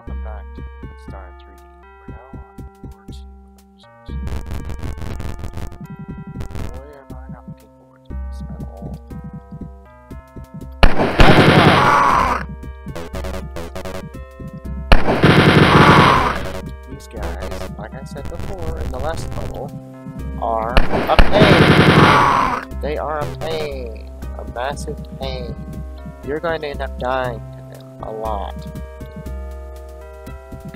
welcome back to Star 3D. We're now on War 2, episode 2. Boy, am I not looking forward to this at all. These guys, like I said before in the last level, are a pain! They are a pain! A massive pain. You're going to end up dying to them a lot.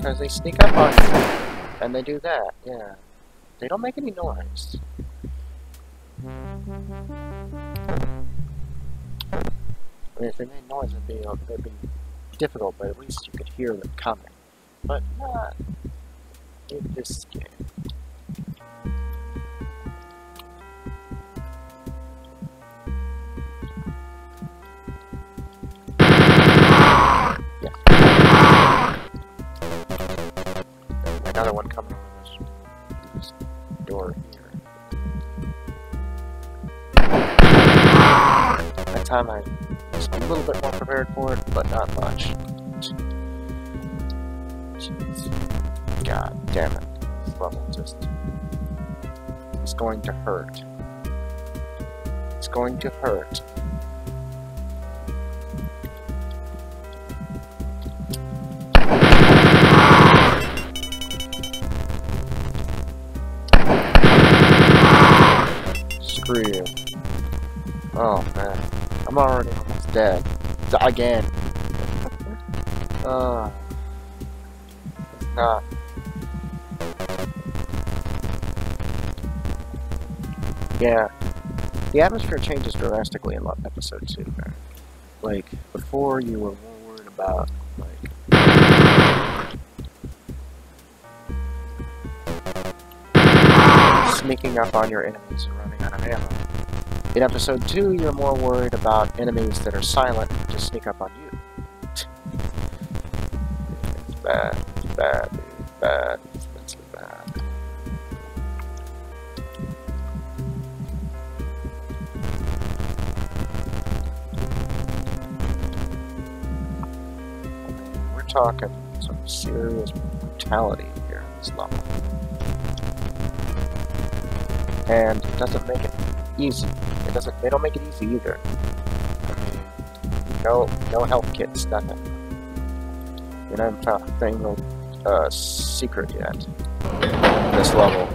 Because they sneak up on you. And they do that, yeah. They don't make any noise. I mean, if they made noise, it'd be, uh, it'd be difficult, but at least you could hear them coming. But not in this game. Another one coming over this, this door here. That time I was a little bit more prepared for it, but not much. Jeez. God damn it. This level just is going to hurt. It's going to hurt. You. Oh man. I'm already almost dead. Again. uh. Yeah. The atmosphere changes drastically in episode 2, man. Like, before you were worried about, sneaking up on your enemies and running out of ammo. In episode 2, you're more worried about enemies that are silent and just sneak up on you. it's bad, it's bad, it's bad, it's bad. We're talking some serious brutality here in this level. And it doesn't make it easy. It doesn't. They don't make it easy either. No, no health kits, nothing. You know, I'm thing no uh, secret yet. This level.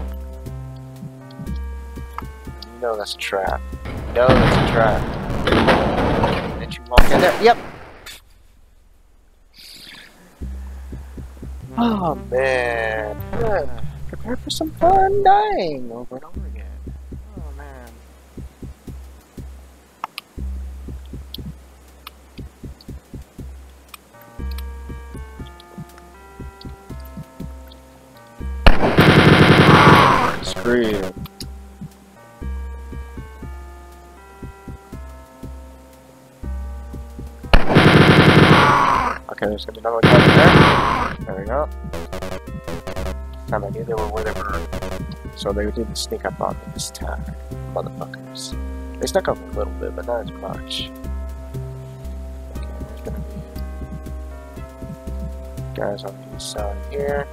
You know that's a trap. You know that's a trap. Did you walk in there? Yep. Oh man. Yeah. Prepare for some fun dying over and over there's gonna be another one coming there. There we go. I knew they were where they were. So they didn't sneak up on me this time. Motherfuckers. They snuck up a little bit, but not as much. Okay, there's gonna be guys on the side here.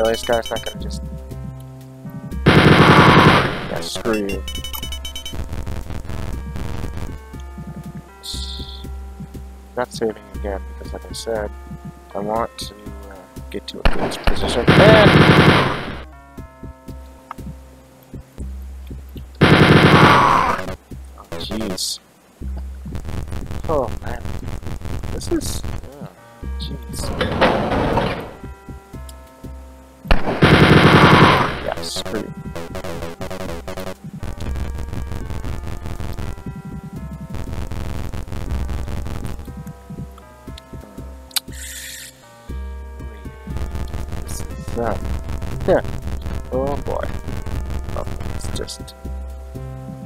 Really, this guy's not gonna just. Yeah, screw you. Not saving again because, like I said, I want to uh, get to a good position. And oh, jeez. Oh man, this is. Oh, jeez. This is, uh, yeah. Oh boy. Oh, it's just,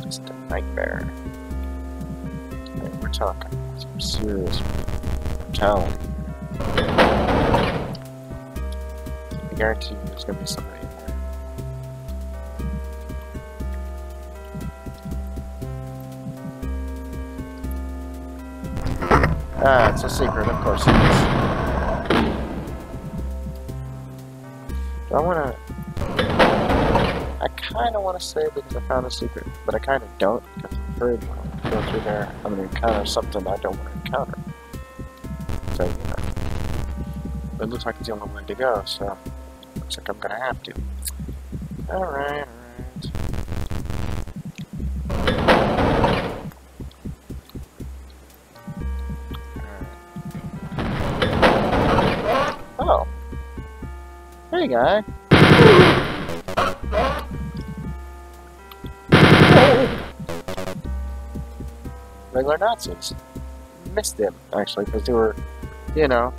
just a nightmare. And we're talking some serious brutality. I guarantee you there's gonna be somebody secret, of course it is. Do I wanna... I kinda wanna say because I found a secret, but I kinda don't, because I'm afraid when I go through there, I'm gonna encounter something I don't wanna encounter. So, you know. But it looks like it's the only way to go, so looks like I'm gonna have to. Alright. Hey guy. Regular Nazis. Missed them, actually, because they were, you know,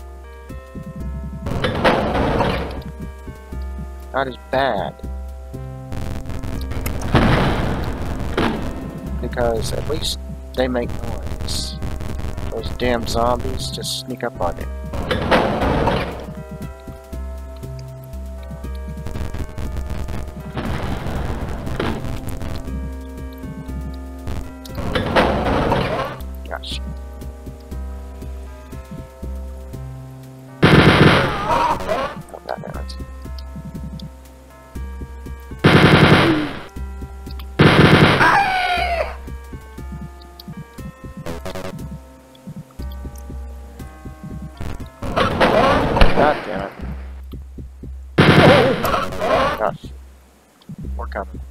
not as bad. Because at least they make noise. Those damn zombies just sneak up on you. God damn it. Gosh. We're coming.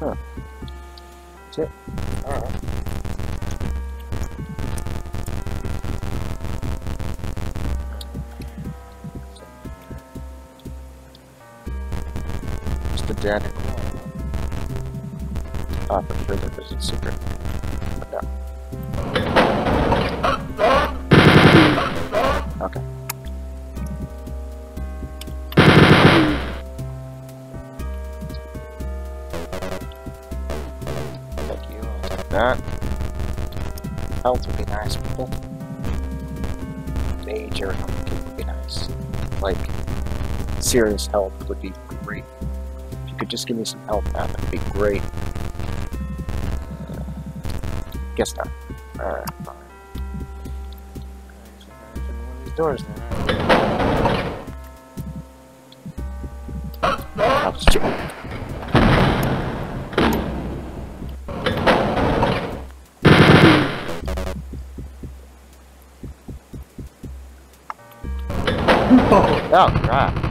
Huh. That's it. Alright. It's the dead and thought for sure that there's a secret. Okay. Thank you, I'll take that. Health would be nice, people. Major health would be nice. Like, serious health would be great. If you could just give me some health now, that'd be great. Guess not. Alright, fine. One of these doors now. Oh, crap.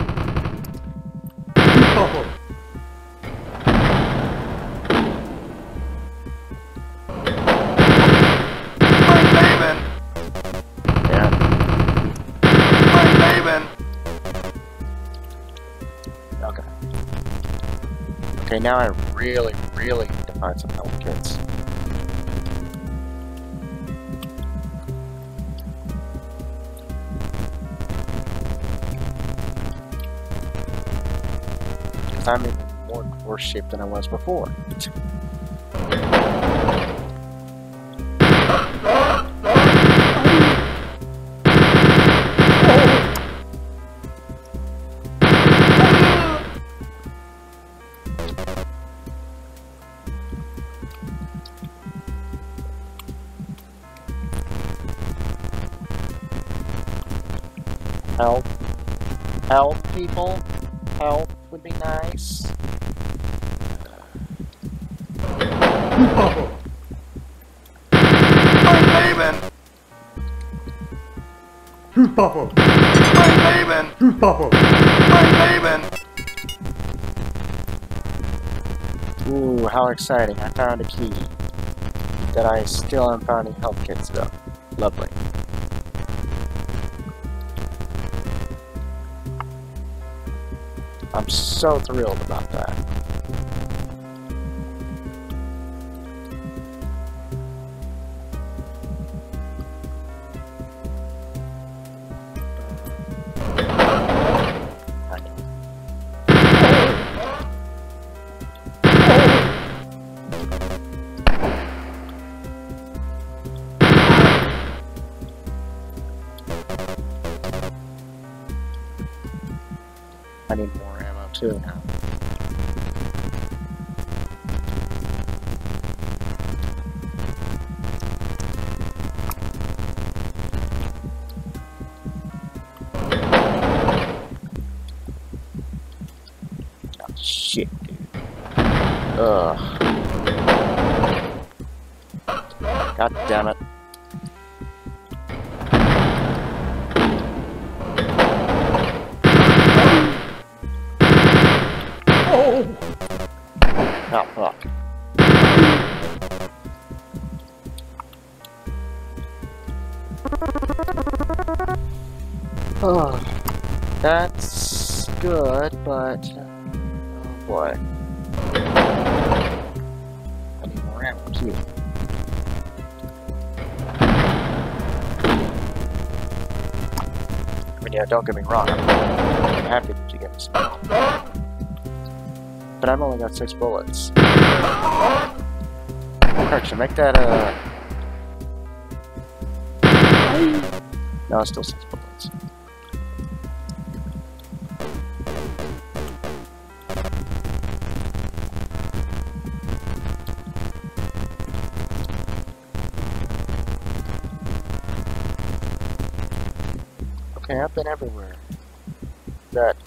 Okay, now I really, really need to find some health kits. Because I'm in more worse shape than I was before. People. Help would be nice. Ooh, how exciting. I found a key. That I still found any health kits though. Lovely. I'm so thrilled about that. Oh, that's good, but oh boy, I need more ammo too. I mean, yeah, don't get me wrong, I'm, happy that you get me some ammo. But I've only got six bullets. Correction, make that uh No, it's still six bullets. Okay, I've been everywhere. That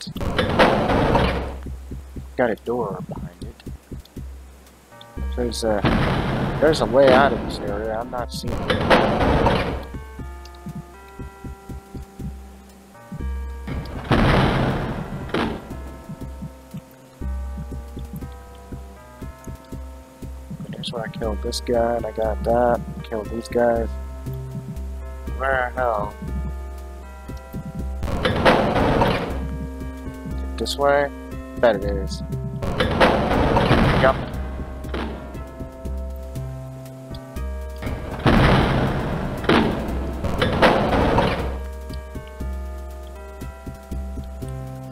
got a door behind it. There's a there's a way out of this area. I'm not seeing it. Killed this guy, and I got that. Killed these guys. Where hell? This way? Bet it is. Yup.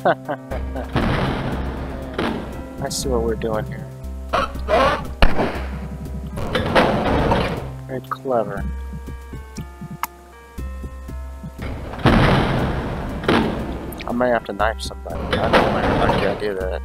I see what we're doing here. Very clever. I may have to knife somebody. I don't like the idea do that.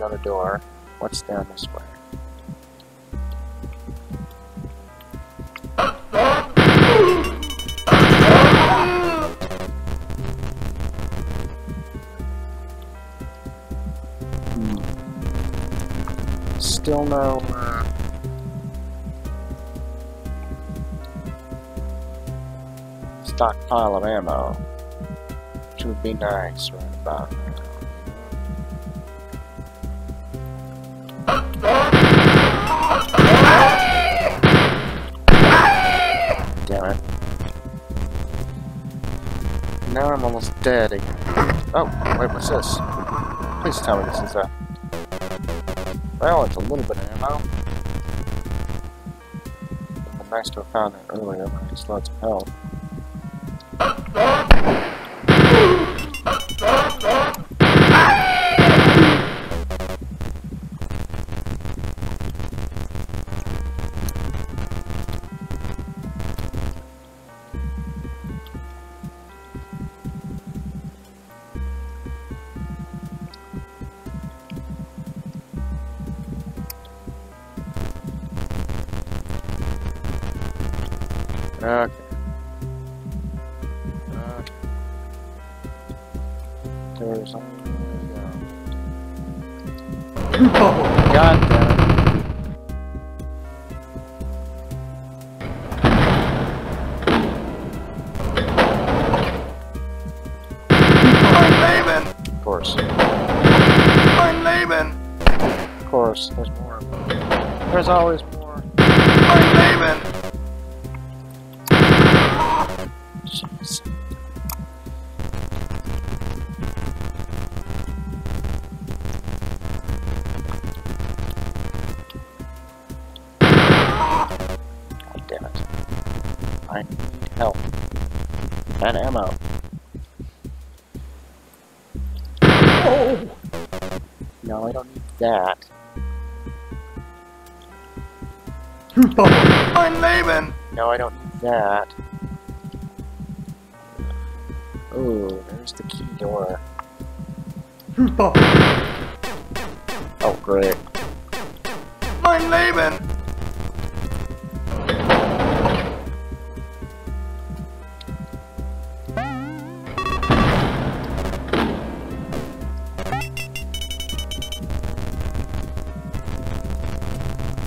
Another door. What's down this way? Still no. Uh, stockpile of ammo, which would be nice right about now. Now I'm almost dead again. Oh, wait, what's this? Please tell me this is a... Well, it's a little bit of ammo. Nice to have found that earlier, but I just lots of health. Course. There's more. There's always that. Ooh, there's the key door. Oh! Oh, great. Mein Leben!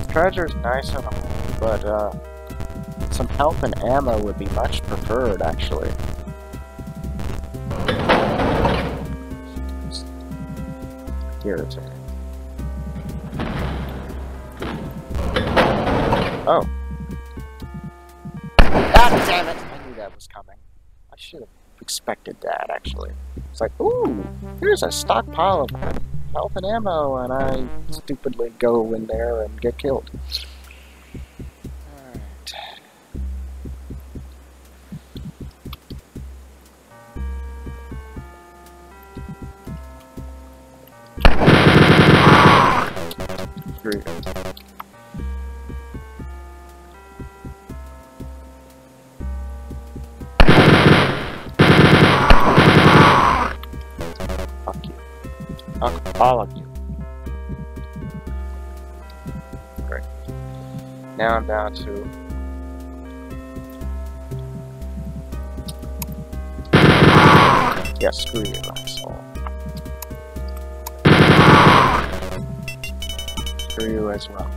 Treasure's nice and all, but uh, some health and ammo would be much preferred, actually. Here it's. Oh. God damn it! I knew that was coming. I should have expected that, actually. It's like, ooh, here's a stockpile of health and ammo, and I stupidly go in there and get killed. Screw you, asshole. Screw you as well.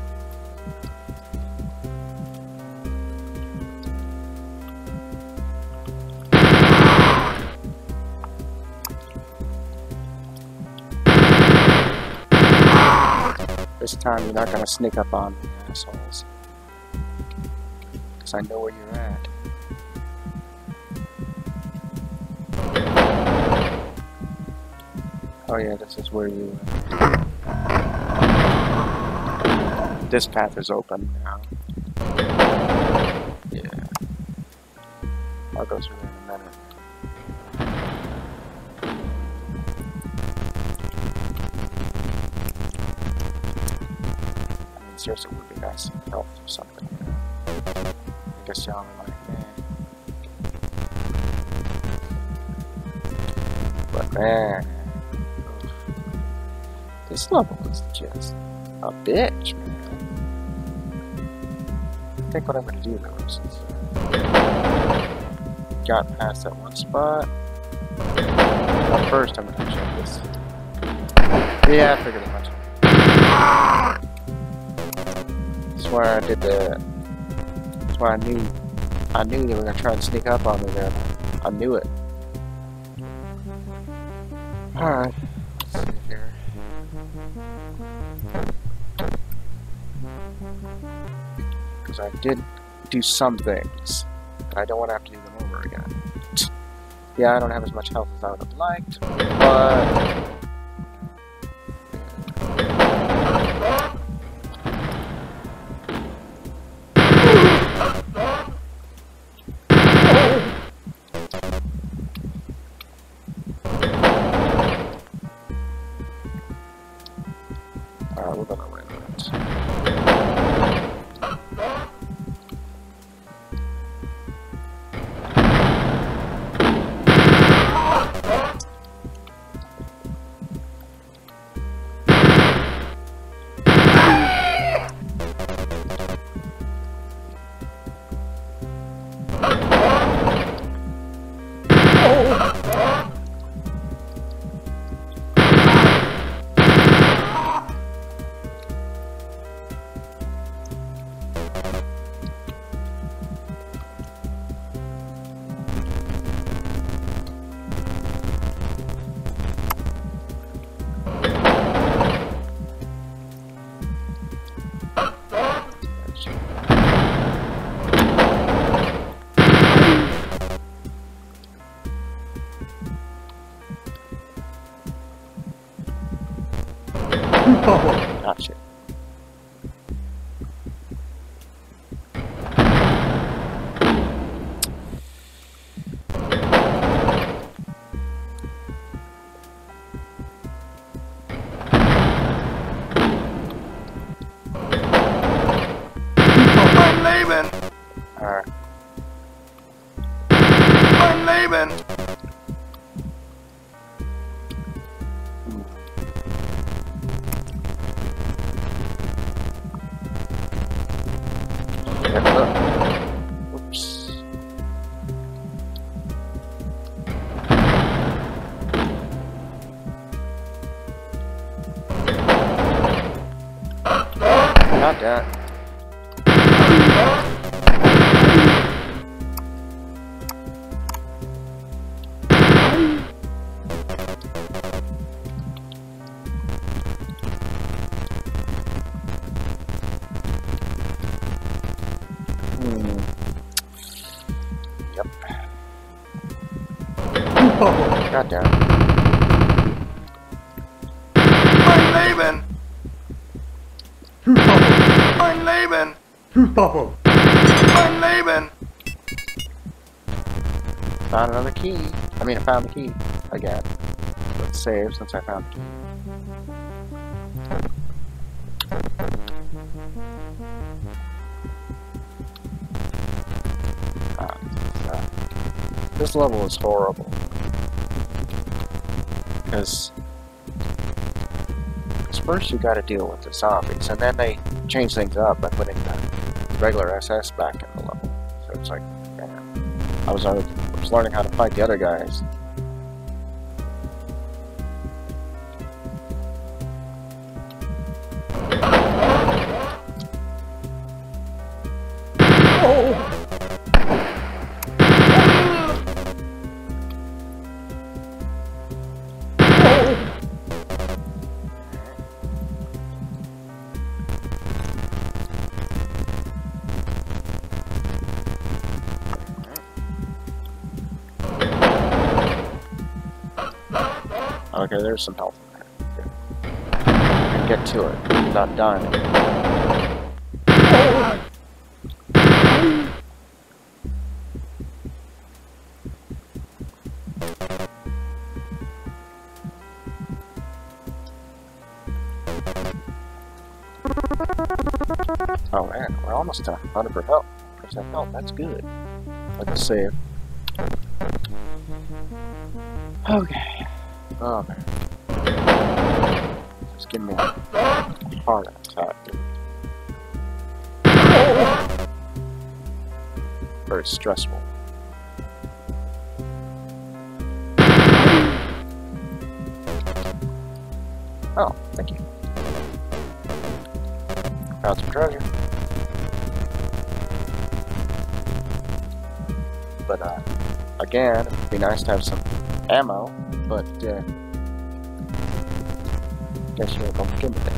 This time you're not gonna sneak up on me, assholes. Because I know where you're at. Oh yeah, this is where you... Uh, this path is open now. Yeah. I'll go through there in a minute. I mean, seriously, it would be nice to help or something. I guess y'all are like, man. But man, this level is just a bitch. I think what I'm gonna do though is got past that one spot. First, I'm gonna check this. Yeah, I figured as much. That's why I did the. That's why I knew. I knew they were gonna try and sneak up on me there. I knew it. Alright. Did do some things. I don't want to have to do them over again. Yeah, I don't have as much health as I would have liked. But. God damn. it. Mein Leben! Mein Leben! Oh. Mein Leben! Found another key. I mean, I found the key again. Let's save since I found the key. Ah, ah. This level is horrible. Because first you gotta deal with the zombies, and then they change things up by putting the regular SS back in the level. So it's like, man, I was, I was learning how to fight the other guys. There's some health in there. Get to it without dying. Oh man, we're almost to 100 health. Percent health, oh, that's good. Let's save. Okay. Oh man. Give me a heart attack. Very stressful. Oh, thank you. Found some treasure. But, uh, again, it'd be nice to have some ammo, but, uh, guess you ain't gonna give me that.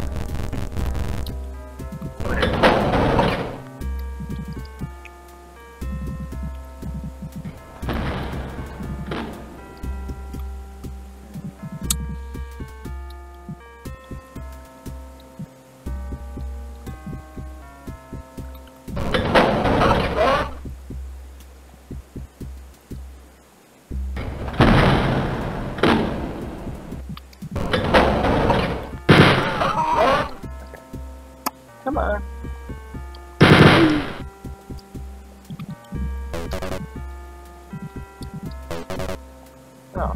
Oh.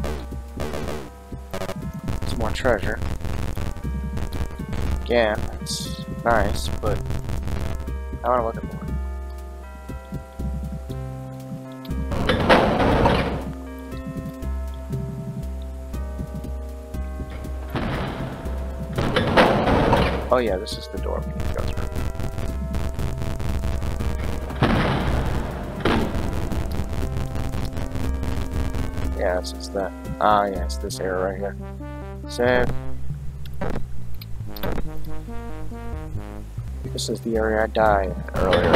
Some more treasure. Again, it's nice, but I want to look at more. Oh yeah, this is the door we need to go through. Yeah, it's that. Ah, yes, this area right here. Save. This is the area I died earlier.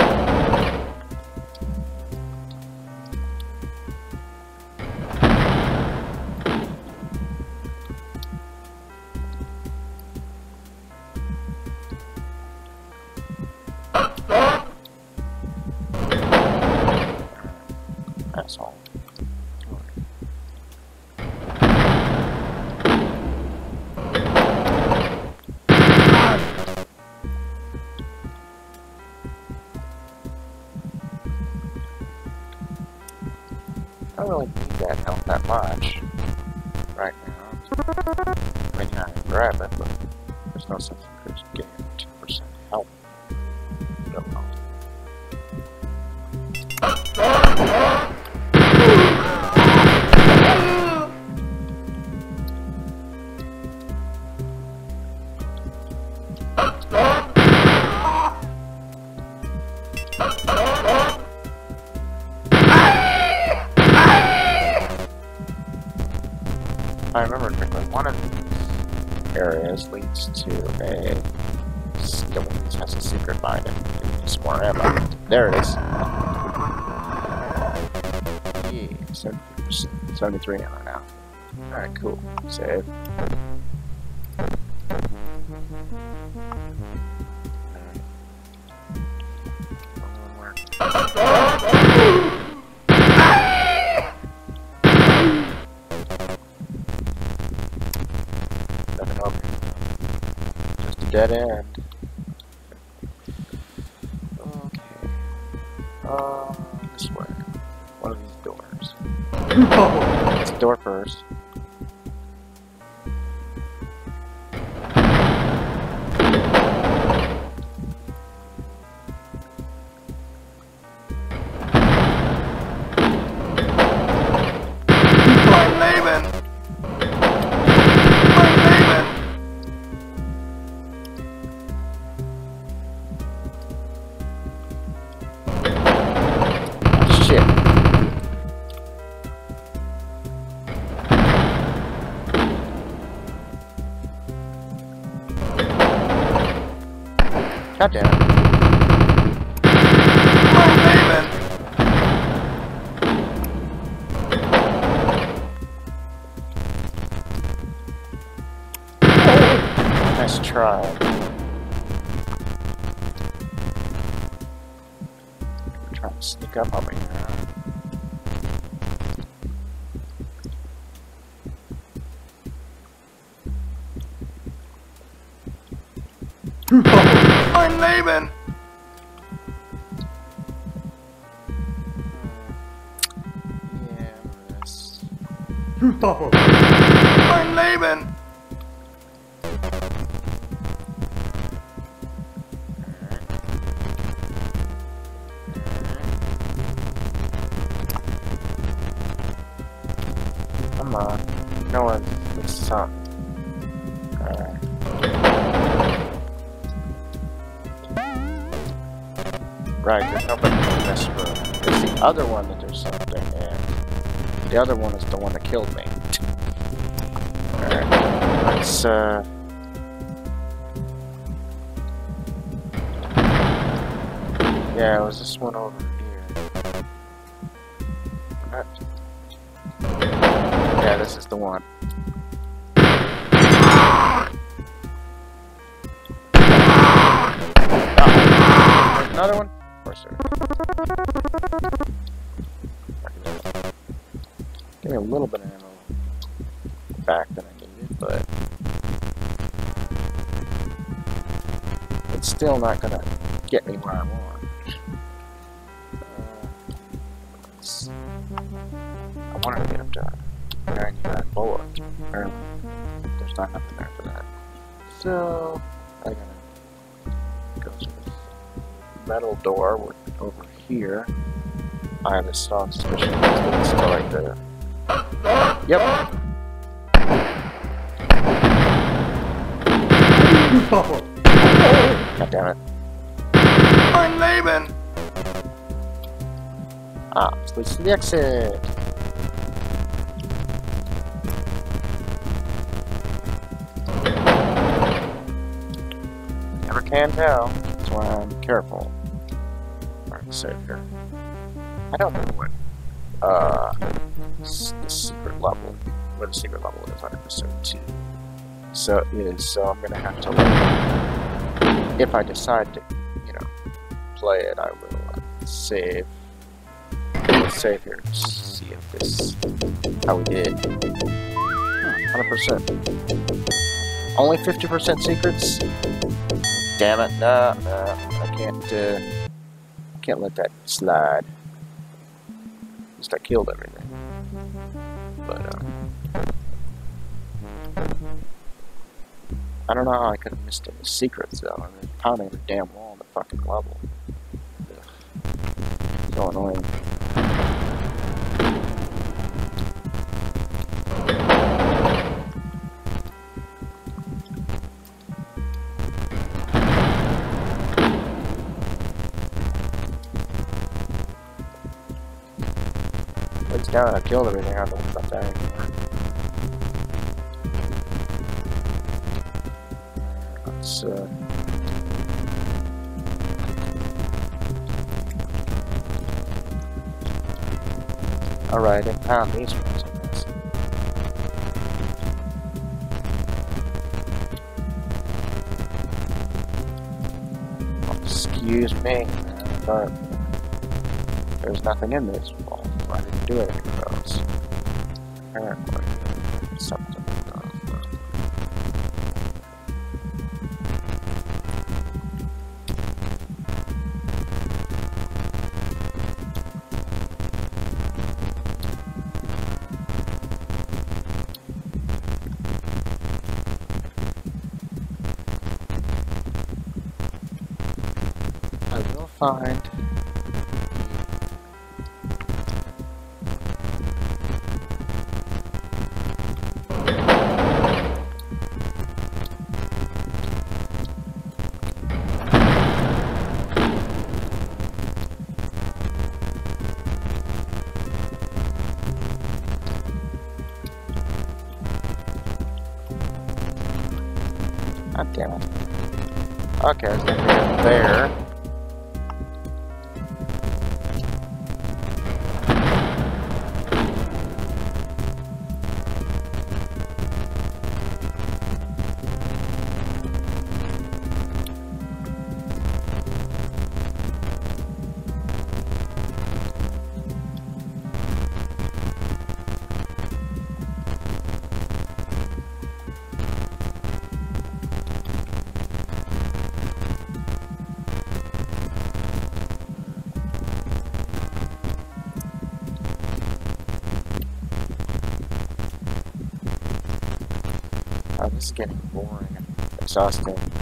I mean, I can grab it, but there's no sense in getting 2% areas to a still has a secret behind it. Some more ammo. There it is. Yeah, 70, 73 ammo now. Alright, cool. Save. God damn it. Nice try. On. No one. It's some. Alright. Right, there's nobody in this room. It's the other one that there's something, and the other one is the one that killed me. Alright. Let's, uh. Yeah, it was this one over the one. Ah, Another one? Of course there. Give me a little bit of ammo back that I needed, but it's still not gonna get me where I want. Door with- over here. I have a suspicion that it's right there. Yep. Oh. God damn it. Mein Leben! Ah, this leads to the exit. Never can tell. That's why I'm careful. Save here. I don't know what uh the secret level where the secret level is on episode two. So is so I'm gonna have to like if I decide to, you know, play it I will uh, save save here. See if this how we did. Hundred percent. Only fifty percent secrets. Damn it! No, no, I can't. Uh, can't let that slide. Least I killed everything. But uh, I don't know how I could have missed any secrets though. I mean, pounding the damn wall on the fucking level. Ugh. So annoying. it's down. I killed everything on the up there. Let's, uh... Alright, and these ones, Excuse me. There's nothing in this. Apparently, something. I will find. God damn it. Okay, it's gonna be there. Exhausting.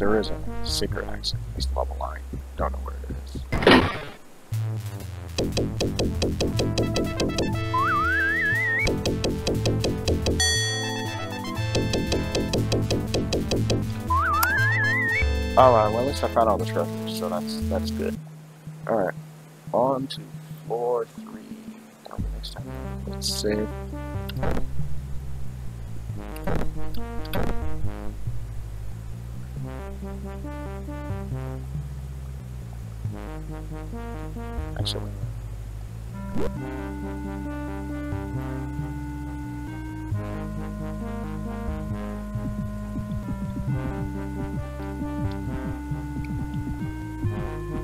There is a secret exit, at least level line. Don't know where it is. Alright, well at least I found all the treasures, so that's that's good. Alright. On to floor three. That'll be next time. Let's save. Actually.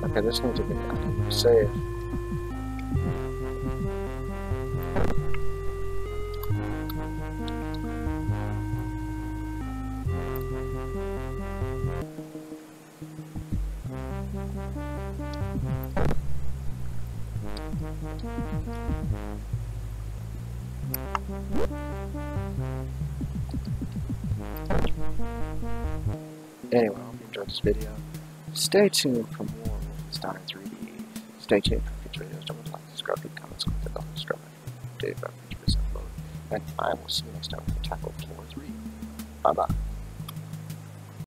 Okay, this needs to be done. Save. Video. Stay tuned for more Wolfenstein 3D. Stay tuned for future videos. Don't forget to like, subscribe, leave comments, comment, the bell, subscribe, Dave, future upload. And I will see you next time for Tackle Floor 3. Bye bye.